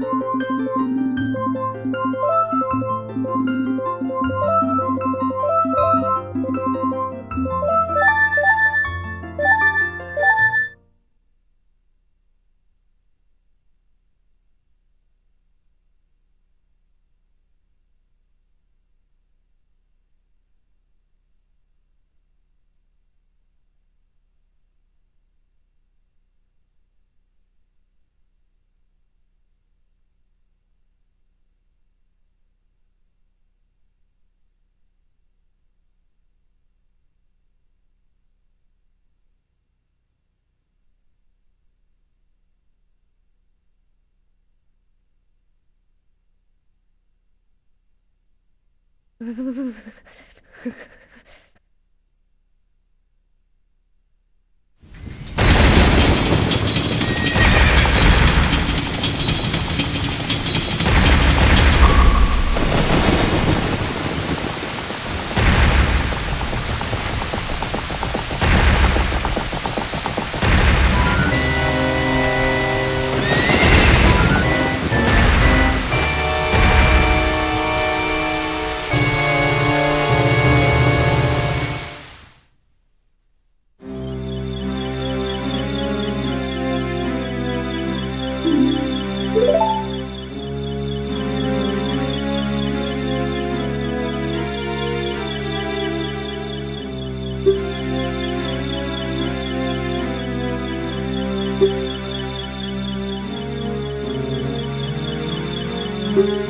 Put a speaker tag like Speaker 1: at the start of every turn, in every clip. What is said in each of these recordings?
Speaker 1: Música フフフ。thank you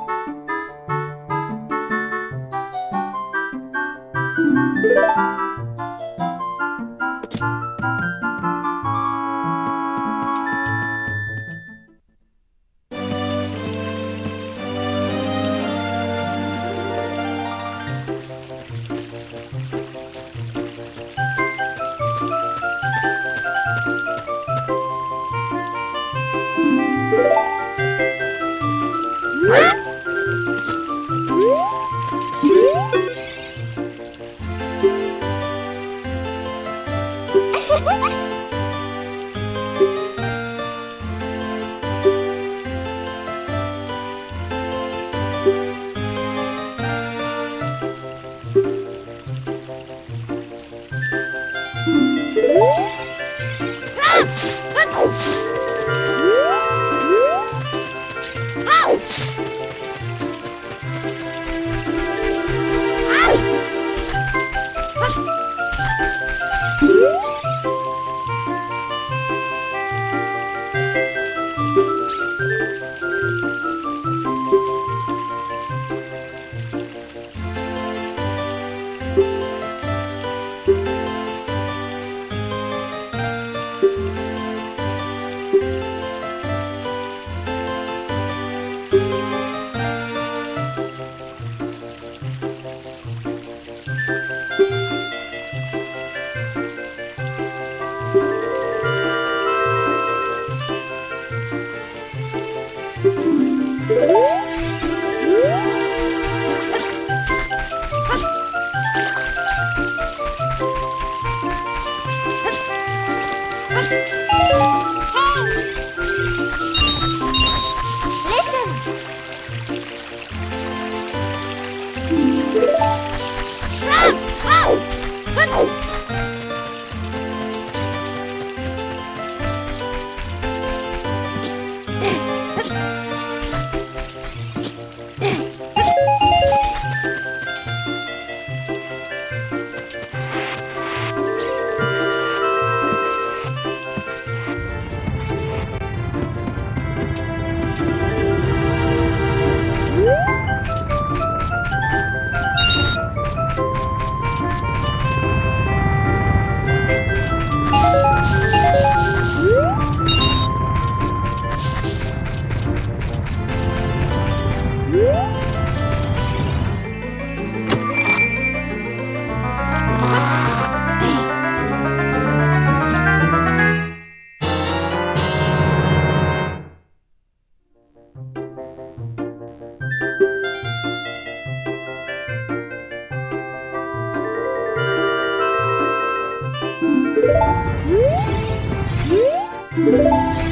Speaker 2: you.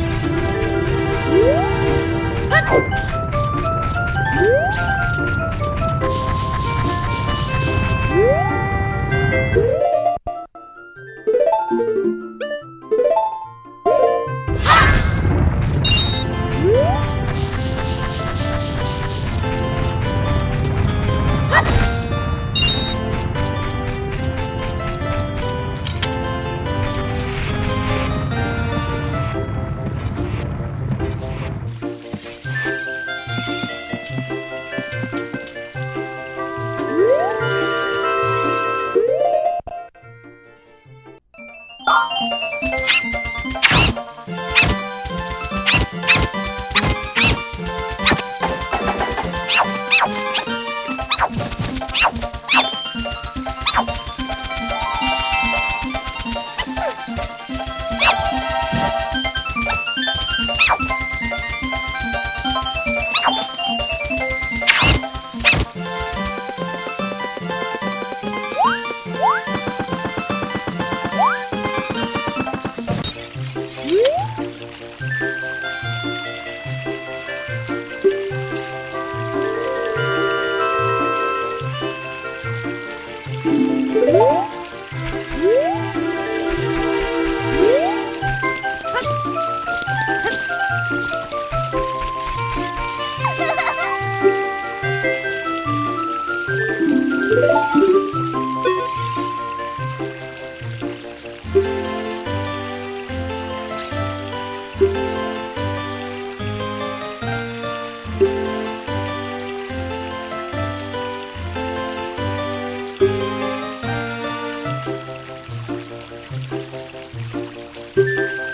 Speaker 1: Thank you.